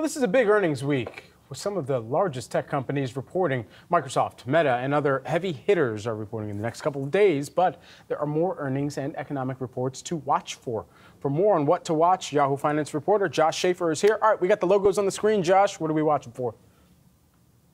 Well, this is a big earnings week with some of the largest tech companies reporting. Microsoft, Meta, and other heavy hitters are reporting in the next couple of days, but there are more earnings and economic reports to watch for. For more on what to watch, Yahoo Finance reporter Josh Schafer is here. All right, we got the logos on the screen. Josh, what are we watching for?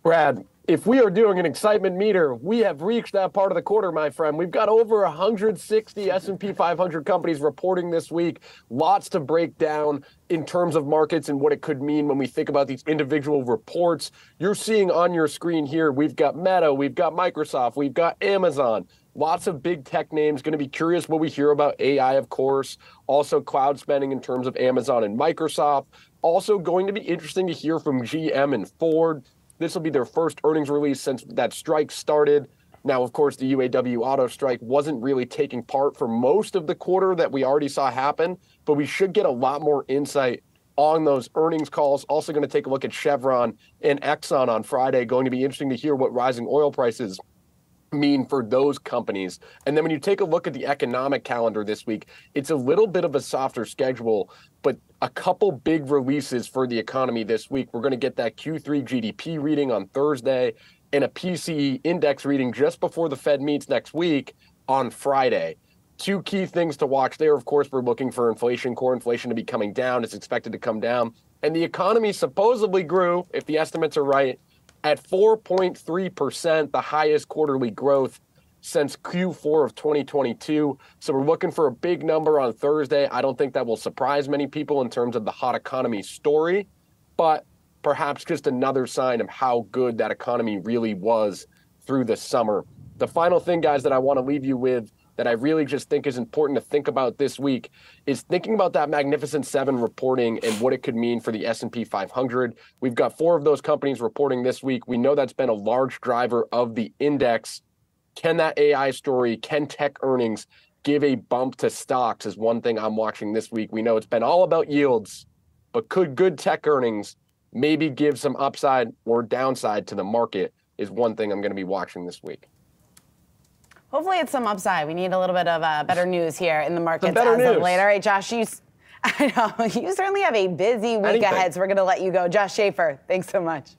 Brad, if we are doing an excitement meter, we have reached that part of the quarter, my friend. We've got over 160 S&P 500 companies reporting this week. Lots to break down in terms of markets and what it could mean when we think about these individual reports. You're seeing on your screen here, we've got Meta, we've got Microsoft, we've got Amazon. Lots of big tech names. Going to be curious what we hear about AI, of course. Also, cloud spending in terms of Amazon and Microsoft. Also, going to be interesting to hear from GM and Ford. This will be their first earnings release since that strike started. Now, of course, the UAW auto strike wasn't really taking part for most of the quarter that we already saw happen, but we should get a lot more insight on those earnings calls. Also, going to take a look at Chevron and Exxon on Friday. Going to be interesting to hear what rising oil prices mean for those companies. And then when you take a look at the economic calendar this week, it's a little bit of a softer schedule, but a couple big releases for the economy this week. We're going to get that Q3 GDP reading on Thursday and a PCE index reading just before the Fed meets next week on Friday. Two key things to watch there. Of course, we're looking for inflation, core inflation to be coming down. It's expected to come down. And the economy supposedly grew, if the estimates are right, at 4.3%, the highest quarterly growth since Q4 of 2022. So we're looking for a big number on Thursday. I don't think that will surprise many people in terms of the hot economy story, but perhaps just another sign of how good that economy really was through the summer. The final thing, guys, that I want to leave you with that I really just think is important to think about this week is thinking about that Magnificent Seven reporting and what it could mean for the S&P 500. We've got four of those companies reporting this week. We know that's been a large driver of the index. Can that AI story, can tech earnings give a bump to stocks is one thing I'm watching this week. We know it's been all about yields, but could good tech earnings maybe give some upside or downside to the market is one thing I'm going to be watching this week. Hopefully, it's some upside. We need a little bit of uh, better news here in the markets as news. of late. All right, Josh, you, I know you certainly have a busy week Anything. ahead, so we're going to let you go. Josh Schafer, thanks so much.